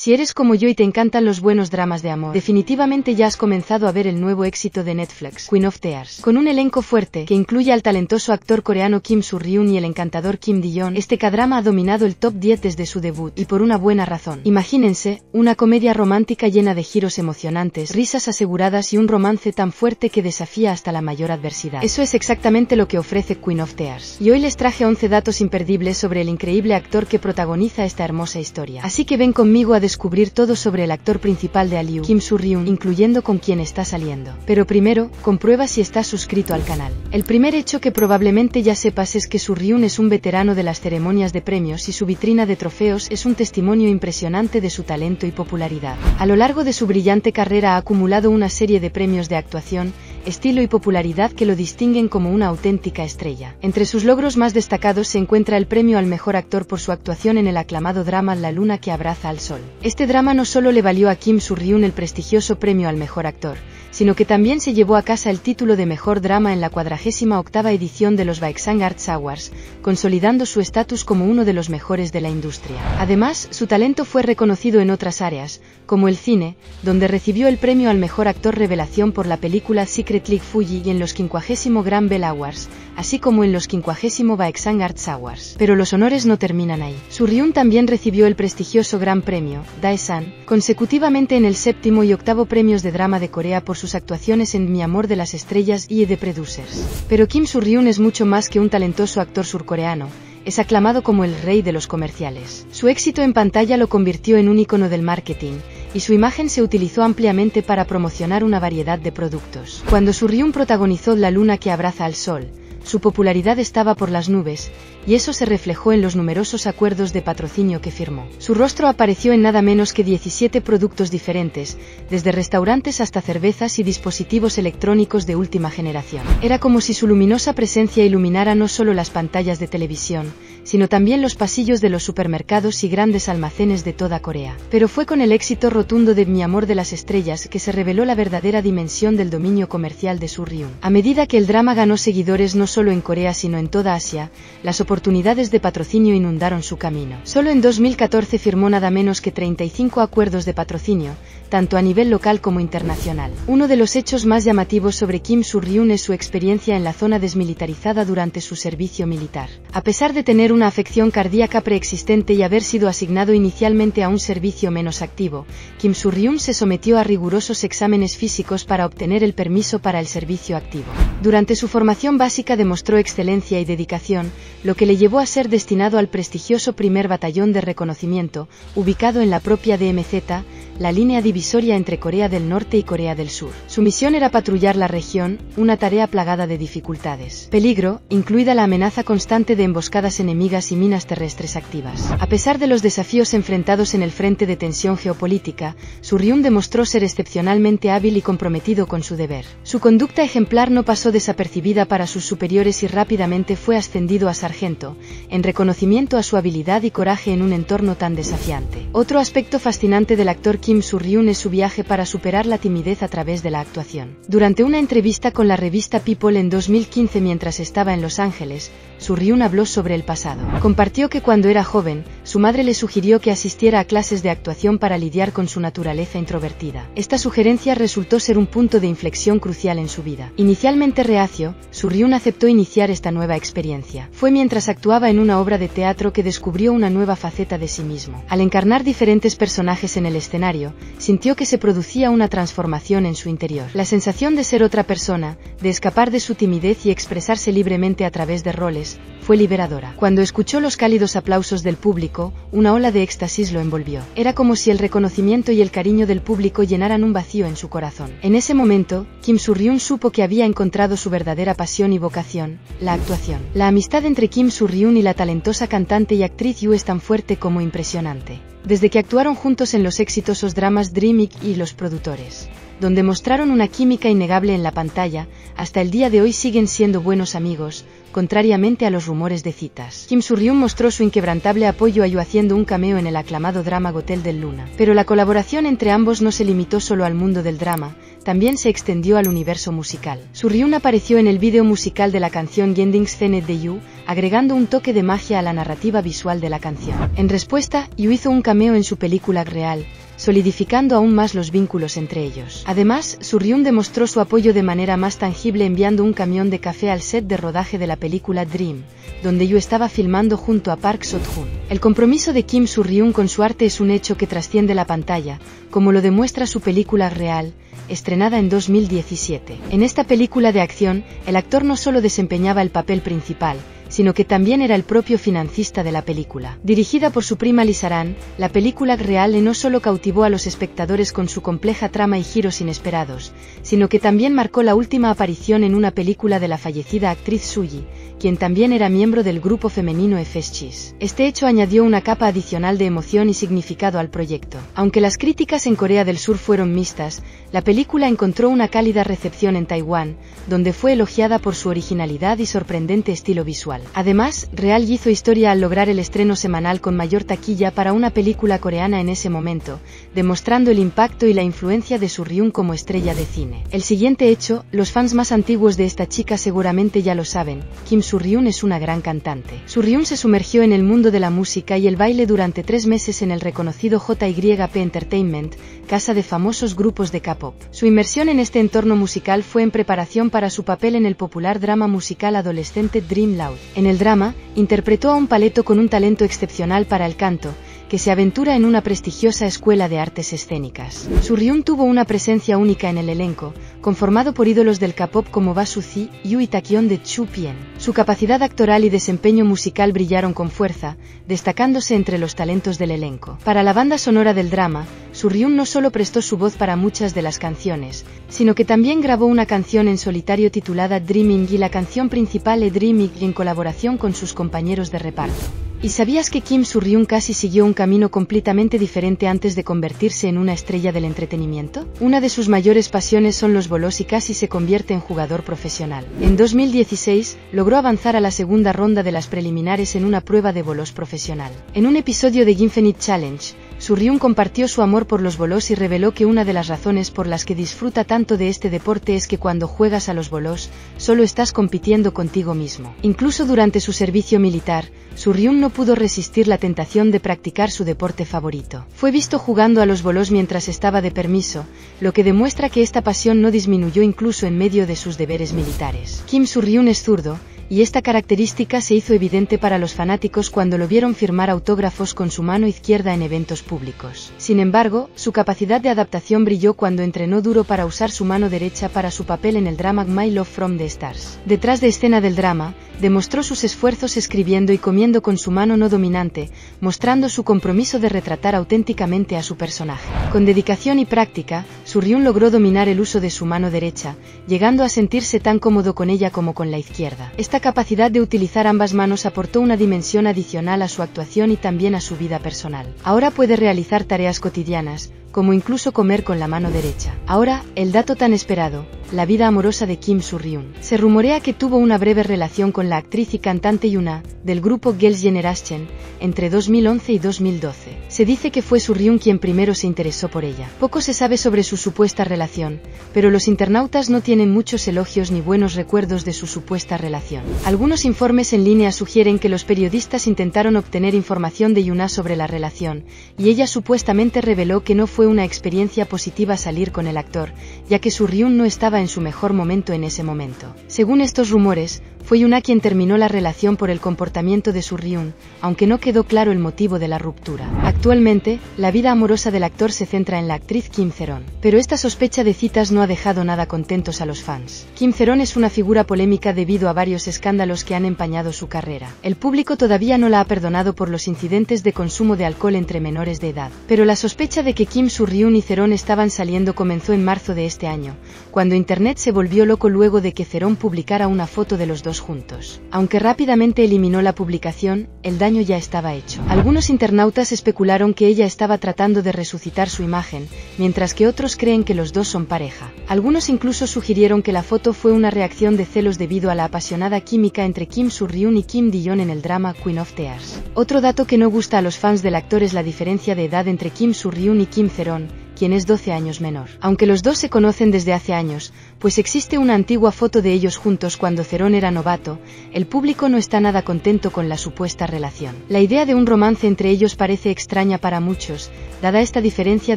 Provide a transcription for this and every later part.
Si eres como yo y te encantan los buenos dramas de amor, definitivamente ya has comenzado a ver el nuevo éxito de Netflix, Queen of Tears. Con un elenco fuerte, que incluye al talentoso actor coreano Kim Soo-ryun y el encantador Kim Di-yeon, este cadrama ha dominado el top 10 desde su debut, y por una buena razón. Imagínense, una comedia romántica llena de giros emocionantes, risas aseguradas y un romance tan fuerte que desafía hasta la mayor adversidad. Eso es exactamente lo que ofrece Queen of Tears. Y hoy les traje 11 datos imperdibles sobre el increíble actor que protagoniza esta hermosa historia. Así que ven conmigo a descubrir todo sobre el actor principal de Aliu, Kim Soo-ryun, incluyendo con quién está saliendo. Pero primero, comprueba si estás suscrito al canal. El primer hecho que probablemente ya sepas es que Soo-ryun es un veterano de las ceremonias de premios y su vitrina de trofeos es un testimonio impresionante de su talento y popularidad. A lo largo de su brillante carrera ha acumulado una serie de premios de actuación, estilo y popularidad que lo distinguen como una auténtica estrella. Entre sus logros más destacados se encuentra el premio al mejor actor por su actuación en el aclamado drama La luna que abraza al sol. Este drama no solo le valió a Kim Soo-ryun el prestigioso premio al mejor actor, sino que también se llevó a casa el título de mejor drama en la 48 edición de los Baeksang Arts Awards, consolidando su estatus como uno de los mejores de la industria. Además, su talento fue reconocido en otras áreas, como el cine, donde recibió el premio al mejor actor revelación por la película Secret League Fuji y en los 50 Grand Bell Awards, así como en los 50 Baeksang Arts Awards. Pero los honores no terminan ahí. Suryun también recibió el prestigioso Gran Premio, Daesan, consecutivamente en el séptimo y octavo premios de drama de Corea por sus actuaciones en Mi amor de las estrellas y The Producers. Pero Kim Soo-ryun es mucho más que un talentoso actor surcoreano, es aclamado como el rey de los comerciales. Su éxito en pantalla lo convirtió en un icono del marketing, y su imagen se utilizó ampliamente para promocionar una variedad de productos. Cuando Surryun protagonizó La luna que abraza al sol, su popularidad estaba por las nubes, y eso se reflejó en los numerosos acuerdos de patrocinio que firmó. Su rostro apareció en nada menos que 17 productos diferentes, desde restaurantes hasta cervezas y dispositivos electrónicos de última generación. Era como si su luminosa presencia iluminara no solo las pantallas de televisión, sino también los pasillos de los supermercados y grandes almacenes de toda Corea. Pero fue con el éxito rotundo de Mi amor de las estrellas que se reveló la verdadera dimensión del dominio comercial de Surryun. A medida que el drama ganó seguidores no solo en Corea sino en toda Asia, las oportunidades de patrocinio inundaron su camino. Solo en 2014 firmó nada menos que 35 acuerdos de patrocinio, tanto a nivel local como internacional. Uno de los hechos más llamativos sobre Kim Soo-ryun es su experiencia en la zona desmilitarizada durante su servicio militar. A pesar de tener una afección cardíaca preexistente y haber sido asignado inicialmente a un servicio menos activo, Kim Soo-ryun se sometió a rigurosos exámenes físicos para obtener el permiso para el servicio activo. Durante su formación básica demostró excelencia y dedicación, lo que le llevó a ser destinado al prestigioso primer batallón de reconocimiento, ubicado en la propia DMZ, la línea divisoria entre Corea del Norte y Corea del Sur. Su misión era patrullar la región, una tarea plagada de dificultades. Peligro, incluida la amenaza constante de emboscadas enemigas y minas terrestres activas. A pesar de los desafíos enfrentados en el frente de tensión geopolítica, Surryun demostró ser excepcionalmente hábil y comprometido con su deber. Su conducta ejemplar no pasó desapercibida para sus superiores y rápidamente fue ascendido a sargento, en reconocimiento a su habilidad y coraje en un entorno tan desafiante. Otro aspecto fascinante del actor Kim Soo-ryun su viaje para superar la timidez a través de la actuación. Durante una entrevista con la revista People en 2015 mientras estaba en Los Ángeles, Surryun habló sobre el pasado. Compartió que cuando era joven, su madre le sugirió que asistiera a clases de actuación para lidiar con su naturaleza introvertida. Esta sugerencia resultó ser un punto de inflexión crucial en su vida. Inicialmente reacio, Surryun aceptó iniciar esta nueva experiencia. Fue mientras actuaba en una obra de teatro que descubrió una nueva faceta de sí mismo. Al encarnar diferentes personajes en el escenario, sintió que se producía una transformación en su interior. La sensación de ser otra persona, de escapar de su timidez y expresarse libremente a través de roles, fue liberadora. Cuando escuchó los cálidos aplausos del público, una ola de éxtasis lo envolvió. Era como si el reconocimiento y el cariño del público llenaran un vacío en su corazón. En ese momento, Kim Soo-ryun supo que había encontrado su verdadera pasión y vocación, la actuación. La amistad entre Kim Soo-ryun y la talentosa cantante y actriz Yu es tan fuerte como impresionante. Desde que actuaron juntos en los exitosos dramas Dreaming y Los Productores donde mostraron una química innegable en la pantalla, hasta el día de hoy siguen siendo buenos amigos, contrariamente a los rumores de citas. Kim Soo-ryun mostró su inquebrantable apoyo a Yu haciendo un cameo en el aclamado drama Gotel del Luna. Pero la colaboración entre ambos no se limitó solo al mundo del drama, también se extendió al universo musical. Surryun apareció en el vídeo musical de la canción Gendings Zenet de You, agregando un toque de magia a la narrativa visual de la canción. En respuesta, Yu hizo un cameo en su película real, solidificando aún más los vínculos entre ellos. Además, Surryun demostró su apoyo de manera más tangible enviando un camión de café al set de rodaje de la película Dream, donde Yu estaba filmando junto a Park Sot-hoon. El compromiso de Kim Surryun con su arte es un hecho que trasciende la pantalla, como lo demuestra su película real, estrenada en 2017. En esta película de acción, el actor no solo desempeñaba el papel principal, sino que también era el propio financista de la película. Dirigida por su prima Lisaran, la película real no solo cautivó a los espectadores con su compleja trama y giros inesperados, sino que también marcó la última aparición en una película de la fallecida actriz Suyi, quien también era miembro del grupo femenino Efeschis. Este hecho añadió una capa adicional de emoción y significado al proyecto. Aunque las críticas en Corea del Sur fueron mixtas, la película encontró una cálida recepción en Taiwán, donde fue elogiada por su originalidad y sorprendente estilo visual. Además, Real hizo historia al lograr el estreno semanal con mayor taquilla para una película coreana en ese momento, demostrando el impacto y la influencia de Surryun como estrella de cine. El siguiente hecho, los fans más antiguos de esta chica seguramente ya lo saben, Kim Surryun es una gran cantante. Surryun se sumergió en el mundo de la música y el baile durante tres meses en el reconocido JYP Entertainment, casa de famosos grupos de K-pop. Su inmersión en este entorno musical fue en preparación para su papel en el popular drama musical adolescente Dream Loud. En el drama, interpretó a un paleto con un talento excepcional para el canto, que se aventura en una prestigiosa escuela de artes escénicas. Surryun tuvo una presencia única en el elenco, conformado por ídolos del K-pop como Ba Su-ji, Yu y Taekyon de Chu Pien. Su capacidad actoral y desempeño musical brillaron con fuerza, destacándose entre los talentos del elenco. Para la banda sonora del drama, Surryun no solo prestó su voz para muchas de las canciones, sino que también grabó una canción en solitario titulada Dreaming y la canción principal E Dreaming en colaboración con sus compañeros de reparto. ¿Y sabías que Kim Surryun casi siguió un camino completamente diferente antes de convertirse en una estrella del entretenimiento? Una de sus mayores pasiones son los bolos y casi se convierte en jugador profesional. En 2016, logró avanzar a la segunda ronda de las preliminares en una prueba de bolos profesional. En un episodio de Infinite Challenge, Surryun compartió su amor por los bolos y reveló que una de las razones por las que disfruta tanto de este deporte es que cuando juegas a los bolos, solo estás compitiendo contigo mismo. Incluso durante su servicio militar, Surryun no pudo resistir la tentación de practicar su deporte favorito. Fue visto jugando a los bolos mientras estaba de permiso, lo que demuestra que esta pasión no disminuyó incluso en medio de sus deberes militares. Kim Surryun es zurdo, y esta característica se hizo evidente para los fanáticos cuando lo vieron firmar autógrafos con su mano izquierda en eventos públicos. Sin embargo, su capacidad de adaptación brilló cuando entrenó duro para usar su mano derecha para su papel en el drama My Love from the Stars. Detrás de escena del drama, demostró sus esfuerzos escribiendo y comiendo con su mano no dominante, mostrando su compromiso de retratar auténticamente a su personaje. Con dedicación y práctica, Surryun logró dominar el uso de su mano derecha, llegando a sentirse tan cómodo con ella como con la izquierda. Esta capacidad de utilizar ambas manos aportó una dimensión adicional a su actuación y también a su vida personal. Ahora puede realizar tareas cotidianas, como incluso comer con la mano derecha. Ahora, el dato tan esperado, la vida amorosa de Kim Surryun. Se rumorea que tuvo una breve relación con la actriz y cantante Yuna, del grupo Girls' Generation, entre 2011 y 2012. Se dice que fue Surryun quien primero se interesó por ella. Poco se sabe sobre su supuesta relación, pero los internautas no tienen muchos elogios ni buenos recuerdos de su supuesta relación. Algunos informes en línea sugieren que los periodistas intentaron obtener información de Yuna sobre la relación, y ella supuestamente reveló que no fue una experiencia positiva salir con el actor, ya que Surryun no estaba en su mejor momento en ese momento. Según estos rumores, fue Yuna quien terminó la relación por el comportamiento de Surryun, aunque no quedó claro el motivo de la ruptura. Actualmente, la vida amorosa del actor se centra en la actriz Kim Ceron. Pero esta sospecha de citas no ha dejado nada contentos a los fans. Kim Ceron es una figura polémica debido a varios escándalos que han empañado su carrera. El público todavía no la ha perdonado por los incidentes de consumo de alcohol entre menores de edad. Pero la sospecha de que Kim Surryun y Ceron estaban saliendo comenzó en marzo de este año, cuando Internet se volvió loco luego de que Ceron publicara una foto de los dos juntos. Aunque rápidamente eliminó la publicación, el daño ya estaba hecho. Algunos internautas especularon que ella estaba tratando de resucitar su imagen, mientras que otros creen que los dos son pareja. Algunos incluso sugirieron que la foto fue una reacción de celos debido a la apasionada química entre Kim Surryun y Kim Dion en el drama Queen of Tears. Otro dato que no gusta a los fans del actor es la diferencia de edad entre Kim Surryun y Kim Ceron, quien es 12 años menor. Aunque los dos se conocen desde hace años, pues existe una antigua foto de ellos juntos cuando Cerón era novato, el público no está nada contento con la supuesta relación. La idea de un romance entre ellos parece extraña para muchos, dada esta diferencia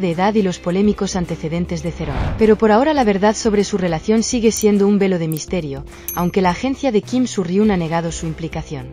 de edad y los polémicos antecedentes de Cerón. Pero por ahora la verdad sobre su relación sigue siendo un velo de misterio, aunque la agencia de Kim Sur-ryun ha negado su implicación.